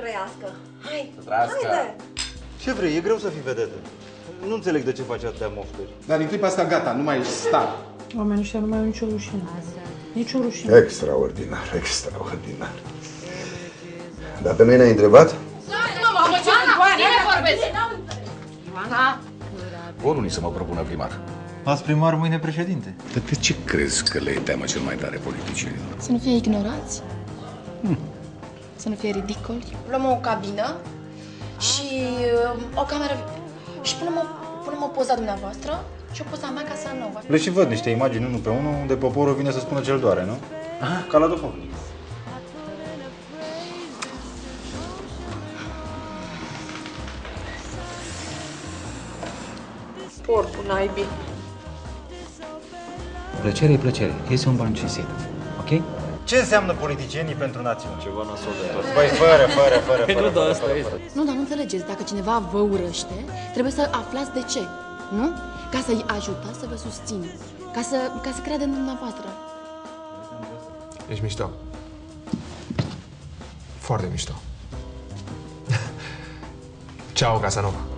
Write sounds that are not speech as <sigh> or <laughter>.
trăiască. Hai, Să trăiască. haide! Ce vrei? E greu să fii vedetă. Nu înțeleg de ce faci atâtea mofturi. Dar în clipa asta gata, nu mai ești star. Oamenii ăștia nu mai au nicio rușine. Nici o rușine. Extraordinar, extraordinar. Dar pe noi ne-ai întrebat? Mamă, ce Bine vorbesc! Ioana? Vor unii să mă propună primar. Azi primar, mâine președinte. Dar de ce crezi că le e teamă cel mai tare politicienilor? Să nu fie ignorați. Să nu fie ridicoli. Luăm o cabină și uh, o cameră și punem o, punem o poza dumneavoastră și o poza mea ca să nouă. Le și văd niște imagini unul pe unul unde poporul vine să spună ce-l doare, nu? Aha. Ca la duhovnic. Porcul naibii. Plăcere e plăcere. Este un ban cinstit. Ok? Ce înseamnă politicienii pentru națiune? Ceva nasol de tot. Băi, fără, fără, fără, fără, fără, fără, fără. Nu, dar nu înțelegeți. Dacă cineva vă urăște, trebuie să aflați de ce. Nu? Ca să-i ajutați să vă susțină. Ca să, ca să creadă în dumneavoastră. Ești mișto. Foarte mișto. <laughs> Ciao, Casanova.